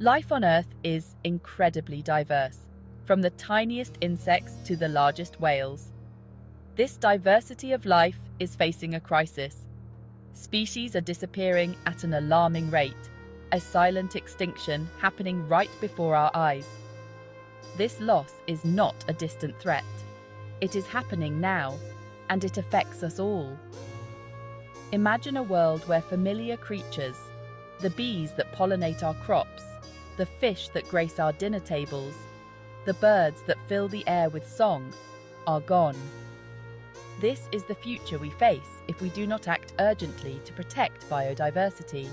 Life on Earth is incredibly diverse, from the tiniest insects to the largest whales. This diversity of life is facing a crisis. Species are disappearing at an alarming rate, a silent extinction happening right before our eyes. This loss is not a distant threat. It is happening now, and it affects us all. Imagine a world where familiar creatures, the bees that pollinate our crops, the fish that grace our dinner tables, the birds that fill the air with song, are gone. This is the future we face if we do not act urgently to protect biodiversity.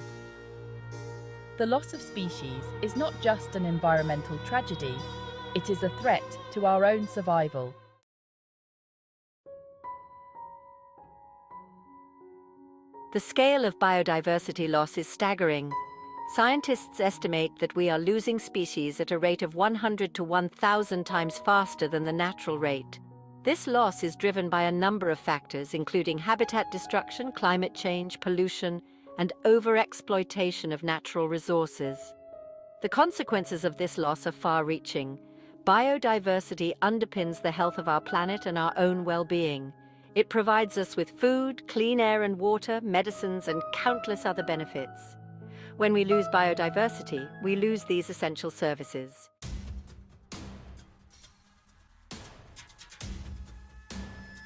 The loss of species is not just an environmental tragedy, it is a threat to our own survival. The scale of biodiversity loss is staggering. Scientists estimate that we are losing species at a rate of 100 to 1,000 times faster than the natural rate. This loss is driven by a number of factors, including habitat destruction, climate change, pollution, and overexploitation of natural resources. The consequences of this loss are far-reaching. Biodiversity underpins the health of our planet and our own well-being. It provides us with food, clean air and water, medicines, and countless other benefits. When we lose biodiversity, we lose these essential services.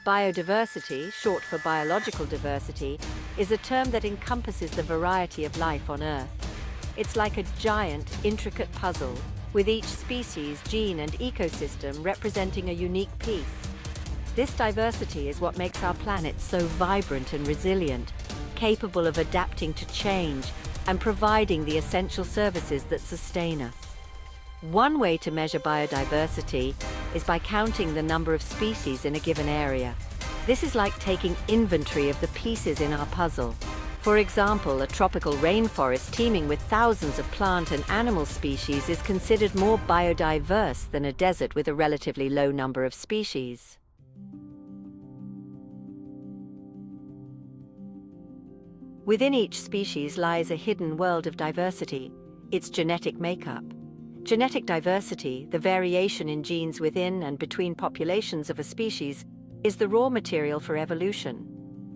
Biodiversity, short for biological diversity, is a term that encompasses the variety of life on Earth. It's like a giant, intricate puzzle, with each species, gene and ecosystem representing a unique piece. This diversity is what makes our planet so vibrant and resilient, capable of adapting to change and providing the essential services that sustain us. One way to measure biodiversity is by counting the number of species in a given area. This is like taking inventory of the pieces in our puzzle. For example, a tropical rainforest teeming with thousands of plant and animal species is considered more biodiverse than a desert with a relatively low number of species. Within each species lies a hidden world of diversity, its genetic makeup. Genetic diversity, the variation in genes within and between populations of a species, is the raw material for evolution.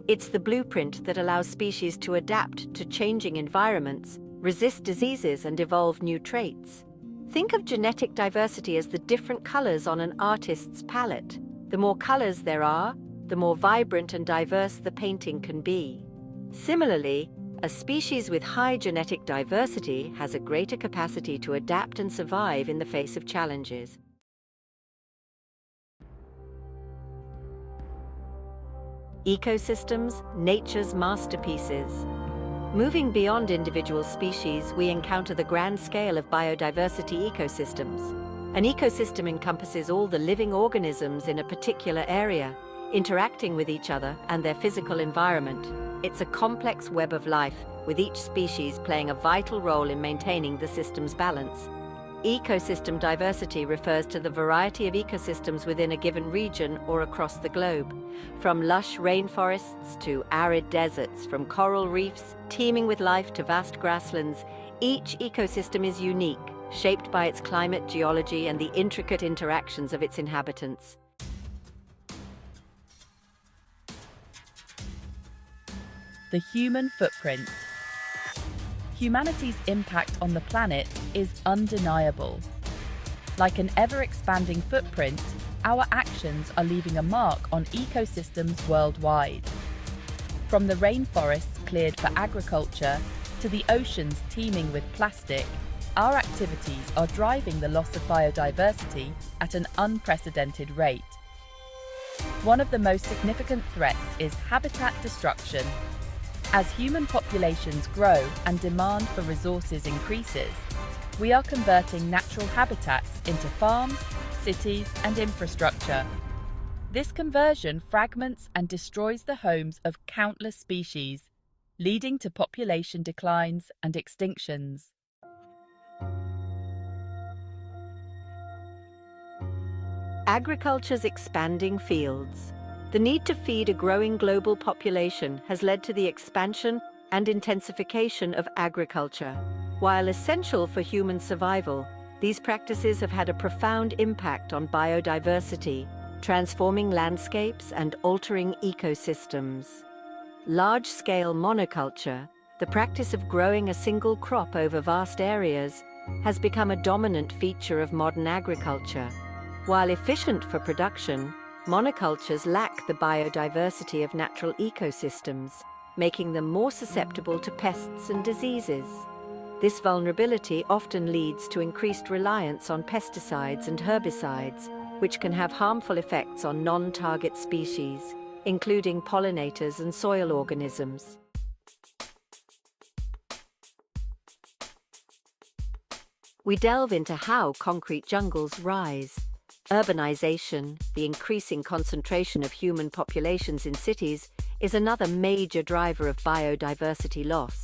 It's the blueprint that allows species to adapt to changing environments, resist diseases and evolve new traits. Think of genetic diversity as the different colors on an artist's palette. The more colors there are, the more vibrant and diverse the painting can be. Similarly, a species with high genetic diversity has a greater capacity to adapt and survive in the face of challenges. Ecosystems, nature's masterpieces. Moving beyond individual species, we encounter the grand scale of biodiversity ecosystems. An ecosystem encompasses all the living organisms in a particular area, interacting with each other and their physical environment. It's a complex web of life, with each species playing a vital role in maintaining the system's balance. Ecosystem diversity refers to the variety of ecosystems within a given region or across the globe. From lush rainforests to arid deserts, from coral reefs teeming with life to vast grasslands, each ecosystem is unique, shaped by its climate, geology, and the intricate interactions of its inhabitants. The human footprint. Humanity's impact on the planet is undeniable. Like an ever-expanding footprint, our actions are leaving a mark on ecosystems worldwide. From the rainforests cleared for agriculture to the oceans teeming with plastic, our activities are driving the loss of biodiversity at an unprecedented rate. One of the most significant threats is habitat destruction as human populations grow and demand for resources increases, we are converting natural habitats into farms, cities and infrastructure. This conversion fragments and destroys the homes of countless species, leading to population declines and extinctions. Agriculture's expanding fields the need to feed a growing global population has led to the expansion and intensification of agriculture. While essential for human survival, these practices have had a profound impact on biodiversity, transforming landscapes and altering ecosystems. Large-scale monoculture, the practice of growing a single crop over vast areas, has become a dominant feature of modern agriculture. While efficient for production, monocultures lack the biodiversity of natural ecosystems, making them more susceptible to pests and diseases. This vulnerability often leads to increased reliance on pesticides and herbicides, which can have harmful effects on non-target species, including pollinators and soil organisms. We delve into how concrete jungles rise. Urbanization, the increasing concentration of human populations in cities, is another major driver of biodiversity loss.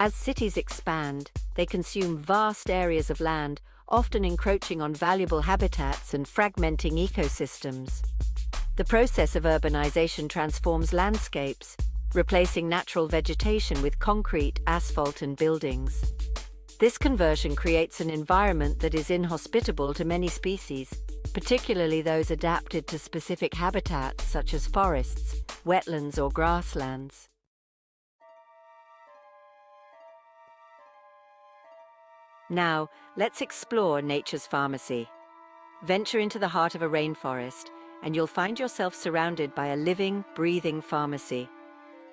As cities expand, they consume vast areas of land, often encroaching on valuable habitats and fragmenting ecosystems. The process of urbanization transforms landscapes, replacing natural vegetation with concrete, asphalt and buildings. This conversion creates an environment that is inhospitable to many species, particularly those adapted to specific habitats such as forests, wetlands or grasslands. Now, let's explore nature's pharmacy. Venture into the heart of a rainforest, and you'll find yourself surrounded by a living, breathing pharmacy.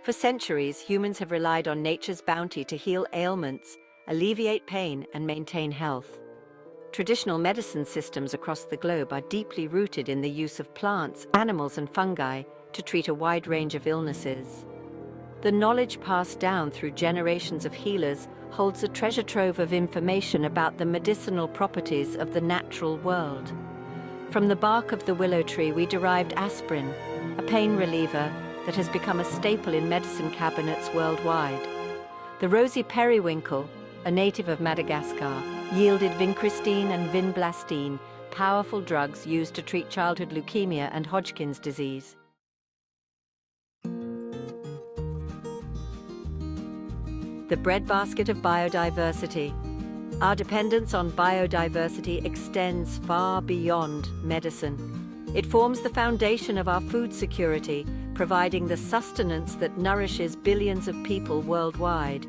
For centuries, humans have relied on nature's bounty to heal ailments, alleviate pain, and maintain health. Traditional medicine systems across the globe are deeply rooted in the use of plants, animals, and fungi to treat a wide range of illnesses. The knowledge passed down through generations of healers holds a treasure trove of information about the medicinal properties of the natural world. From the bark of the willow tree we derived aspirin, a pain reliever that has become a staple in medicine cabinets worldwide. The rosy periwinkle, a native of Madagascar, yielded vincristine and vinblastine, powerful drugs used to treat childhood leukemia and Hodgkin's disease. the breadbasket of biodiversity. Our dependence on biodiversity extends far beyond medicine. It forms the foundation of our food security, providing the sustenance that nourishes billions of people worldwide.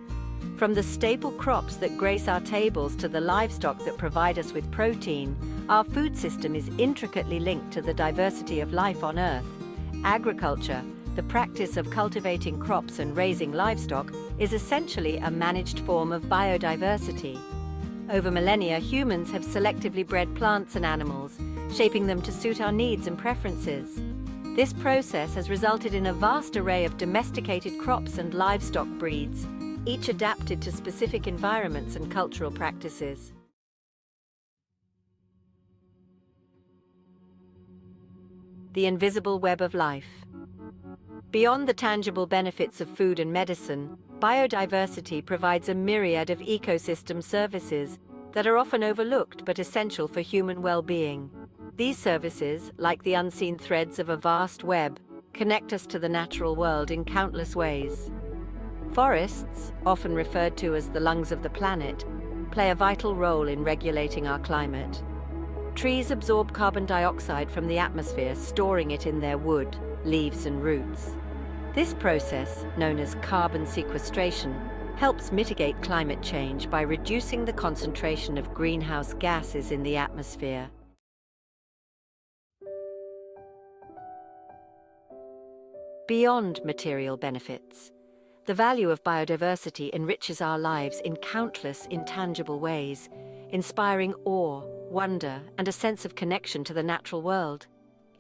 From the staple crops that grace our tables to the livestock that provide us with protein, our food system is intricately linked to the diversity of life on Earth. Agriculture, the practice of cultivating crops and raising livestock is essentially a managed form of biodiversity. Over millennia, humans have selectively bred plants and animals, shaping them to suit our needs and preferences. This process has resulted in a vast array of domesticated crops and livestock breeds, each adapted to specific environments and cultural practices. The invisible web of life. Beyond the tangible benefits of food and medicine, biodiversity provides a myriad of ecosystem services that are often overlooked but essential for human well-being. These services, like the unseen threads of a vast web, connect us to the natural world in countless ways. Forests, often referred to as the lungs of the planet, play a vital role in regulating our climate. Trees absorb carbon dioxide from the atmosphere, storing it in their wood, leaves and roots. This process, known as carbon sequestration, helps mitigate climate change by reducing the concentration of greenhouse gases in the atmosphere. Beyond material benefits, the value of biodiversity enriches our lives in countless intangible ways, inspiring awe, wonder, and a sense of connection to the natural world.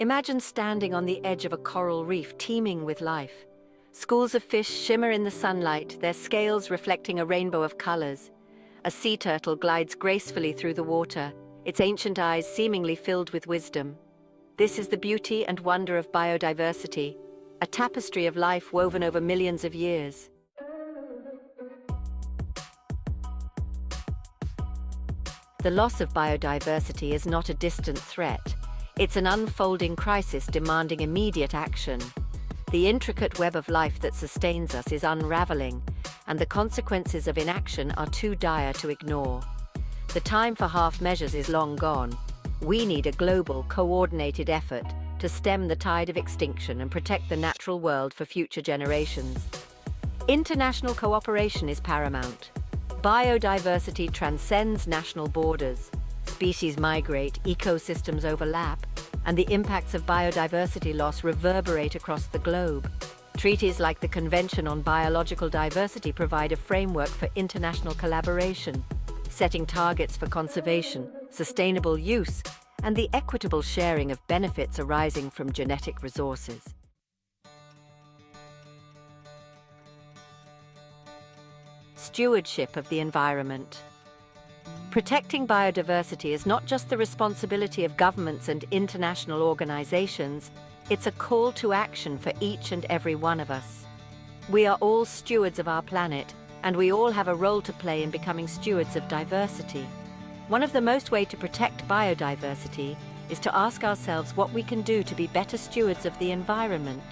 Imagine standing on the edge of a coral reef teeming with life. Schools of fish shimmer in the sunlight, their scales reflecting a rainbow of colors. A sea turtle glides gracefully through the water, its ancient eyes seemingly filled with wisdom. This is the beauty and wonder of biodiversity, a tapestry of life woven over millions of years. The loss of biodiversity is not a distant threat. It's an unfolding crisis demanding immediate action. The intricate web of life that sustains us is unraveling, and the consequences of inaction are too dire to ignore. The time for half measures is long gone. We need a global, coordinated effort to stem the tide of extinction and protect the natural world for future generations. International cooperation is paramount. Biodiversity transcends national borders. Species migrate, ecosystems overlap, and the impacts of biodiversity loss reverberate across the globe. Treaties like the Convention on Biological Diversity provide a framework for international collaboration, setting targets for conservation, sustainable use, and the equitable sharing of benefits arising from genetic resources. Stewardship of the environment. Protecting biodiversity is not just the responsibility of governments and international organizations, it's a call to action for each and every one of us. We are all stewards of our planet, and we all have a role to play in becoming stewards of diversity. One of the most way to protect biodiversity is to ask ourselves what we can do to be better stewards of the environment.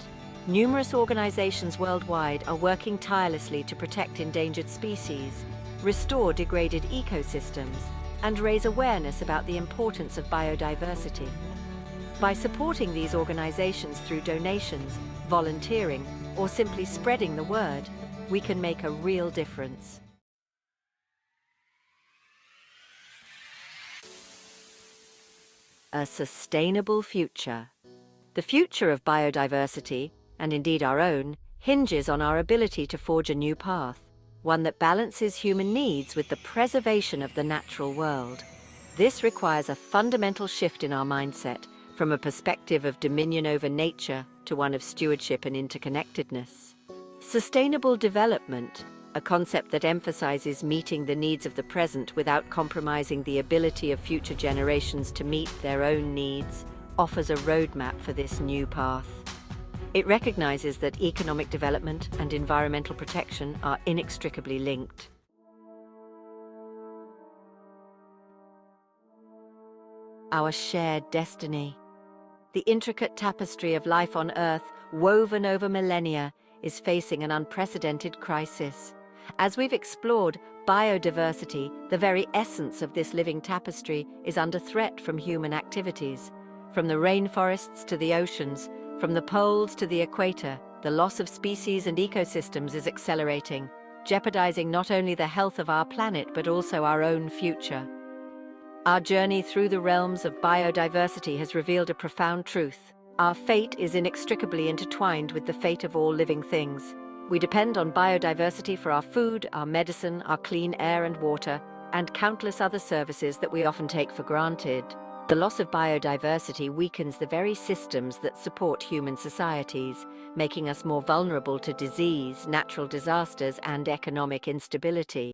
Numerous organizations worldwide are working tirelessly to protect endangered species, restore degraded ecosystems, and raise awareness about the importance of biodiversity. By supporting these organizations through donations, volunteering, or simply spreading the word, we can make a real difference. A sustainable future. The future of biodiversity, and indeed our own, hinges on our ability to forge a new path, one that balances human needs with the preservation of the natural world. This requires a fundamental shift in our mindset, from a perspective of dominion over nature to one of stewardship and interconnectedness. Sustainable development, a concept that emphasizes meeting the needs of the present without compromising the ability of future generations to meet their own needs, offers a roadmap for this new path. It recognizes that economic development and environmental protection are inextricably linked. Our shared destiny. The intricate tapestry of life on Earth, woven over millennia, is facing an unprecedented crisis. As we've explored, biodiversity, the very essence of this living tapestry, is under threat from human activities. From the rainforests to the oceans, from the poles to the equator, the loss of species and ecosystems is accelerating, jeopardizing not only the health of our planet but also our own future. Our journey through the realms of biodiversity has revealed a profound truth. Our fate is inextricably intertwined with the fate of all living things. We depend on biodiversity for our food, our medicine, our clean air and water, and countless other services that we often take for granted. The loss of biodiversity weakens the very systems that support human societies, making us more vulnerable to disease, natural disasters, and economic instability.